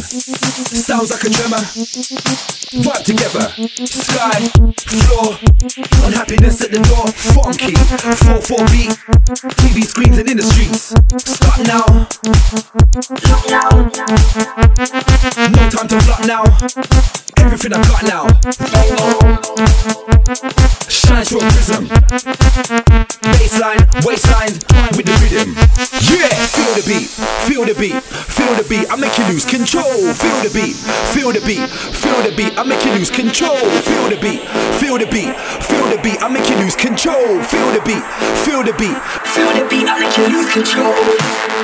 sounds like a tremor. Vibe together, sky, floor, unhappiness at the door. Funky, 4-4 beat, TV screens and in the streets. Start now, no time to flop now. Everything I got now. Shine the beat, feel the beat, feel the beat. I make you lose control. Feel the beat, feel the beat, feel the beat. I make you lose control. Feel the beat, feel the beat, feel the beat. I make you lose control. Feel the beat, feel the beat, feel the beat. I make you lose control.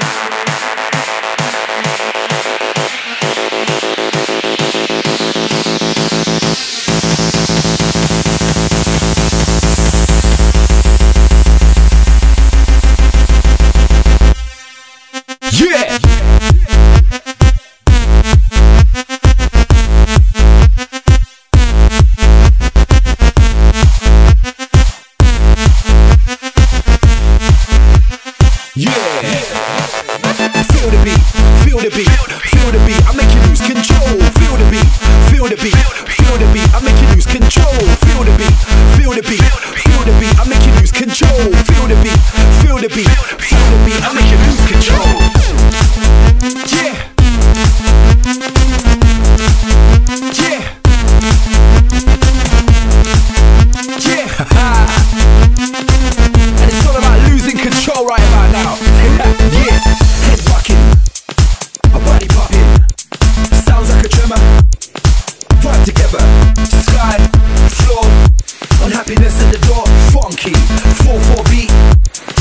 Feel the. I make you lose control. Together, sky, floor, unhappiness at the door. Funky, 4-4 beat,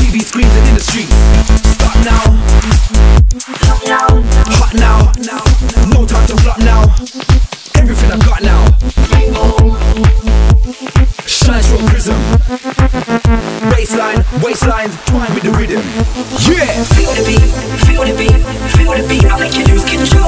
TV screens and in the streets. Stop now. Hot now, no time to flop now. Everything I got now. Shines from prism. Baseline, waistline, twine with the rhythm. Yeah! Feel the beat, feel the beat, feel the beat. I make you lose control.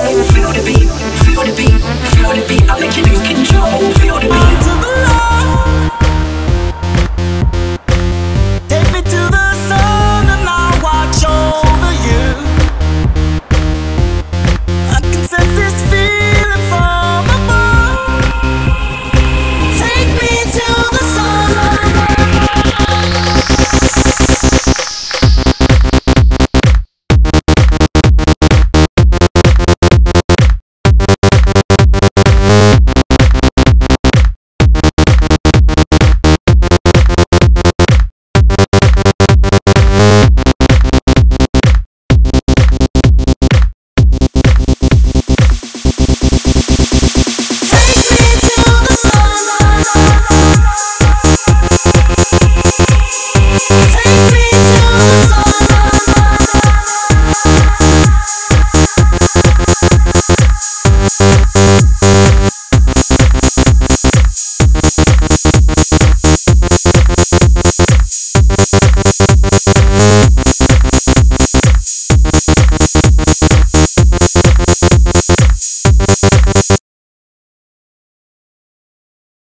Take me to the sun.